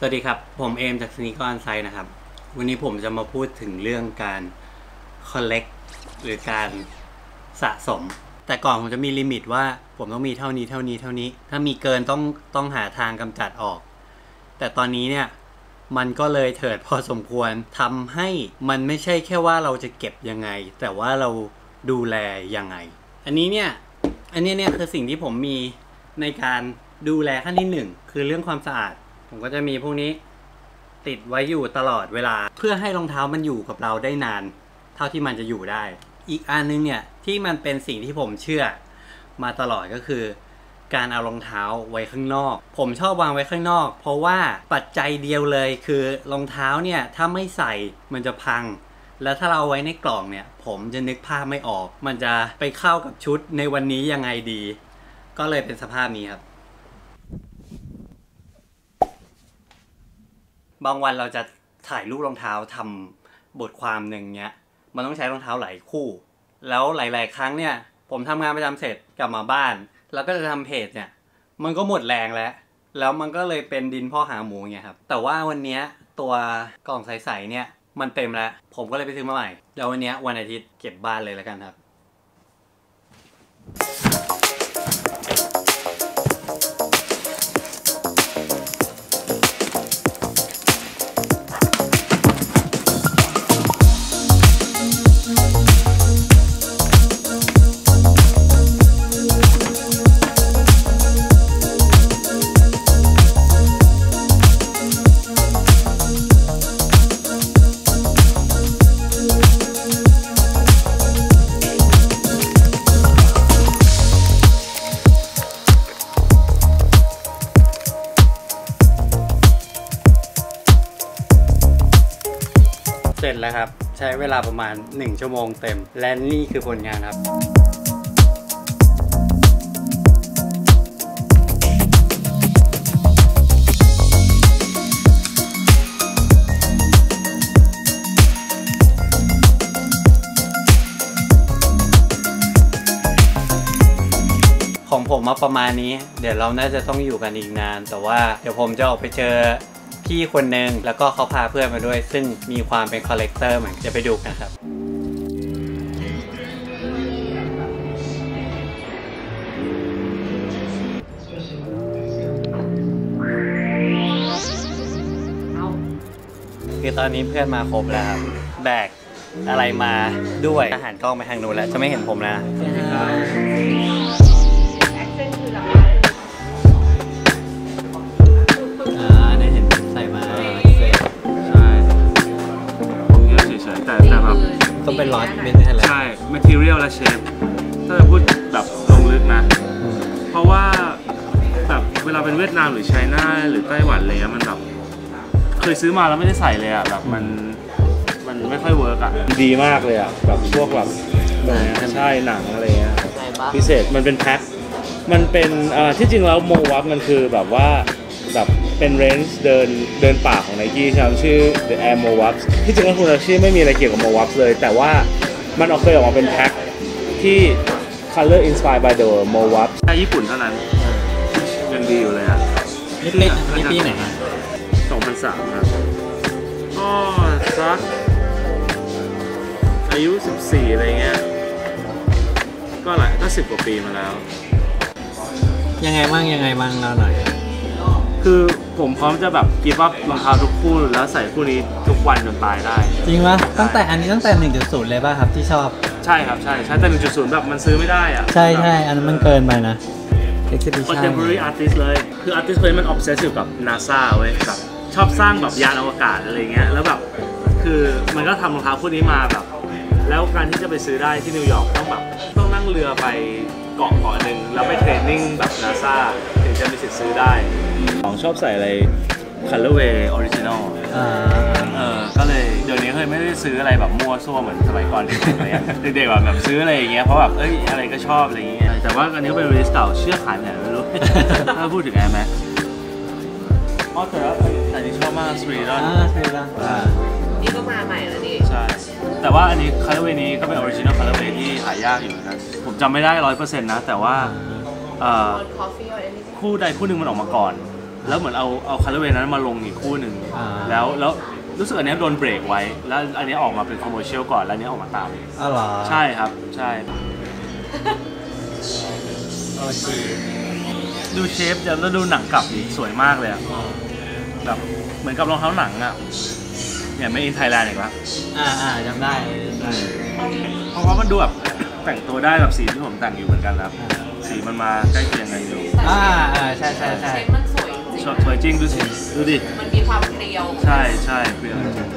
สวัสดีครับ ผมเอมจากสนิกอนไซนะครับ วันนี้ผมจะมาพูดถึงเรื่องการ collect หรือการสะสม แต่ก่อนผมจะมีลิมิตว่าผมต้องมีเท่านี้เท่านี้เท่านี้ ถ้ามีเกินต้องต้องหาทางกำจัดออก แต่ตอนนี้เนี่ยมันก็เลยเถิดพอสมควรทำให้มันไม่ใช่แค่ว่าเราจะเก็บยังไง แต่ว่าเราดูแลยังไง อันนี้เนี่ยอันนี้เนี่ยคือสิ่งที่ผมมีในการดูแลขั้นที่หนึ่งคือเรื่องความสะอาด ผมก็จะมีพวกนี้ติดไว้อยู่ตลอดเวลา เพื่อให้รองเท้ามันอยู่กับเราได้นาน เท่าที่มันจะอยู่ได้ อีกอันนึงเนี่ยที่มันเป็นสิ่งที่ผมเชื่อ มาตลอดก็คือ การเอารองเท้าไว้ข้างนอก ผมชอบวางไว้ข้างนอก เพราะว่าปัจจัยเดียวเลยคือรองเท้าเนี่ยถ้าไม่ใส่มันจะพัง แล้วถ้าเราเอาไว้ในกล่องเนี่ย ผมจะนึกภาพไม่ออก มันจะไปเข้ากับชุดในวันนี้ยังไงดี ก็เลยเป็นสภาพนี้ครับ บางวันเราจะถ่ายรูปรองเท้าทำบทความหนึ่งเนี้ย มันต้องใช้รองเท้าหลายคู่ แล้วหลาย ๆ ครั้งเนี่ย ผมทำงานประจำเสร็จกลับมาบ้าน แล้วก็จะทำเพจเนี่ย มันก็หมดแรงแล้ว แล้วมันก็เลยเป็นดินพ่อหาหมูไงครับ แต่ว่าวันเนี้ยตัวกล่องใสๆเนี่ยมันเต็มแล้ว ผมก็เลยไปซื้อมาใหม่ แล้ววันนี้วันอาทิตย์เก็บบ้านเลยแล้วกันครับ แล้วครับ ใช้เวลาประมาณ 1 ชั่วโมงเต็ม และนี่คือผลงานครับของผมมาประมาณนี้ เดี๋ยวเราน่าจะต้องอยู่กันอีกนาน แต่ว่าเดี๋ยวผมจะออกไปเจอ พี่คนหนึ่งแล้วก็เขาพาเพื่อนมาด้วย ซึ่งมีความเป็น collector เหมือนจะไปดูกันครับคือตอนนี้เพื่อนมาครบแล้วครับแบกอะไรมาด้วยอ่าหันกล้องไปทางนู้นแล้วจะไม่เห็นผมแล้ว เป็นร้อยไม่ใช่อะไรใช่ material และ shape ถ้าจะพูดแบบลงลึกนะ เพราะว่าแบบเวลาเป็นเวียดนามหรือ China หรือไต้หวันอะไรเลยมันแบบเคยซื้อมาแล้วไม่ได้ใส่เลยอะแบบมันมันไม่ค่อย work อะดีมากเลยอะแบบพวกแบบแบบเนี้ยใช่หนังอะไรเงี้ยพิเศษมันเป็นแพ็คมันเป็นเอ่อที่จริงแล้วโมวั p มันคือแบบว่า แบบเป็น legendเดินป่าของไนกี้ใช่ไหมชื่อ The Air m o w a p ที่จริงแล้วคุณอาชีพไม่มีอะไรเกี่ยวกับโมวั p เลย แต่ว่ามันออกเคยออกมาเป็นแพ็คที่ color inspired by the m o w a p แค่ญี่ปุ่นเท่านั้นยังดีอยู่เลยอะเล็กๆนี่ปีไหนอะ2003ครับก็สักอายุ 14 อะไรเงี้ย ก็หลายก็สิบกว่าปีมาแล้ว ยังไงบ้างยังไงบ้างเราหน่อย คือผมพร้อมจะแบบกิฟต์ว่ารองเท้าทุกคู่แล้วใส่คู่นี้ทุกวันจนตายได้ จริงปะตั้งแต่อันนี้ตั้งแต่ 1.0 เลยป่ะครับที่ชอบ ใช่ครับใช่ใช่แต่1.0 แบบมันซื้อไม่ได้อะใช่ใช่อันนั้นมันเกินไปนะแบบ exhibition contemporary artist เลย คือ artist คนนี้มัน obsessed อยู่กับ NASA เว้ยแบบชอบสร้างแบบยานอวกาศอะไรเงี้ยแล้วแบบคือมันก็ทำรองเท้าคู่นี้มาแบบ แล้วการที่จะไปซื้อได้ที่นิวยอร์กต้องแบบต้องนั่งเรือไปเกาะเกาะหนึ่งแล้วไปเทรนนิ่งแบบ NASA ถึงจะมีสิทธิ์ซื้อได้ของ ชอบใส่อะไร colorway original อ่าเออก็เลยเดี๋ยวนี้เคยไม่ได้ซื้ออะไรแบบมั่วซั่วเหมือนสมัยก่อนอะไรเงี้ยเด็กๆแบบแบบซื้ออะไรอย่างเงี้ยเพราะแบบเอ้ยอะไรก็ชอบอะไรอย่างเงี้ยแต่ว่าอันนี้ก็เป็นรีสเก่าเชื่อขายไปไหนไม่รู้ถ้าพูดถึง Air Max อ๋อแต่ว่าแต่อันนี้ชอบมากสตรีดอนอ่าใช่ละอ่านี่ก็มาใหม่แล้วนี่ใช่แต่ว่าอันนี้ colorway นี้ก็เป็น original colorway ที่หายากอยู่นะผมจำไม่ได้ร้อยเปอร์เซ็นต์นะแต่ว่าเอ่อ coffee อะไรนี่คู่ใดคู่หนึ่งมันออกมาก่อน แล้วเหมือนเอาเอา colorway นั้นมาลงอีกคู่หนึ่งอ่า แล้วแล้วรู้สึกอันเนี้ยโดนเบรกไว้ แล้วอันเนี้ยออกมาเป็น commercial ก่อนแล้วอันเนี้ยออกมาตาม อ๋อเหรอใช่ครับใช่ โอเคดู shape จะแล้วดูหนังกลับอีกสวยมากเลยอะแบบเหมือนกับรองเท้าหนังอะเนี่ย Made in Thailand อีกแล้วอ่าอ่าจำได้จำได้เพราะว่ามันดูแบบ แต่งตัวได้แบบสีที่ผมแต่งอยู่เหมือนกันครับ สีมันมาใกล้เคียงกันอยู่แต่อ่าอ่าใช่ใช่ใช่ shape มันสวยจริง สวยจริงดูสิดูดิ มันมีความเรียว ใช่ใช่เพรียวจริง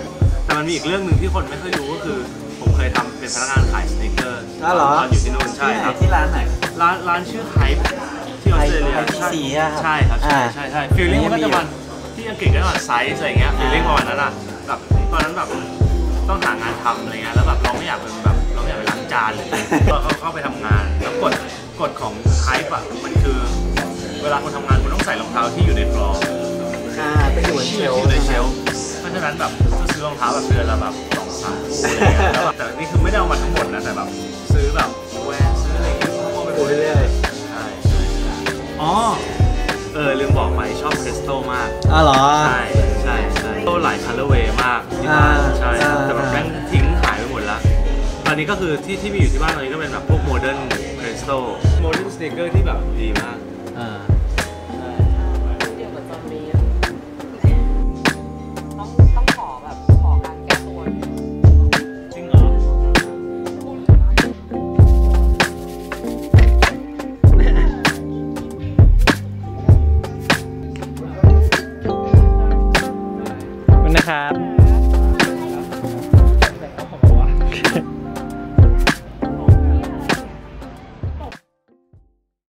แต่มันมีอีกเรื่องหนึ่งที่คนไม่ค่อยรู้ก็คือ ผมเคยทำเป็นพนักงานขาย sneaker อ้าวเหรอตอนอยู่ที่นู่นใช่ครับที่ร้านไหนร้านร้านชื่อไฮที่ออสเตรเลีย Hype DC อะครับใช่ครับใช่อ่าใช่ใช่ feeling มันก็จะมันที่อังกฤษก็จะมันไซส์อะไรเงี้ย feeling ประมาณนั้นอะแบบตอนนั้นแบบต้องหางานทำอะไรเงี้ยแล้วแบบเราไม่อยากเป็นแบบเราไม่อยากไปล้างจานเลยก็เข้าเข้าไปทำงานแล้วกฎกฎของ Hype อะมันคือ เวลาคนทำงานคุณต้อง ใส่รองเท้าที่อยู่ในฟลอร์อ่าไปอยู่บน shelf ที่อยู่ใน shelfลฟ์เพราะฉะนั้นแบบก็ซื้อรองเท้าแบบเดือนละแบบสองสามคู่อะไรเงี้ยแล้วแบบแต่นี่คือไม่ได้เอามาทั้งหมดนะแต่แบบ ซื้อแบบแวร์ซื้ออะไรเงี้ยพวกไปดูเรื่อยใช่ใช่ใช่อ๋อเออลืมบอกไปชอบคริสตัลมากๆอ๋อเหรอ ใช่ใช่ใช่โตหลายคัลเลอร์เวย์มากที่บ้านอ่าใช่อ่าแต่แบบแม่งทิ้งหายไปหมดแล้วตอนนี้ก็คือที่ที่มีอยู่ที่บ้านตอนนี้ก็เป็นแบบพวกโมเดิร์นคริสตัลโมเดิร์นสเนคเกอร์ที่แบบดีมากอ่า นะครับ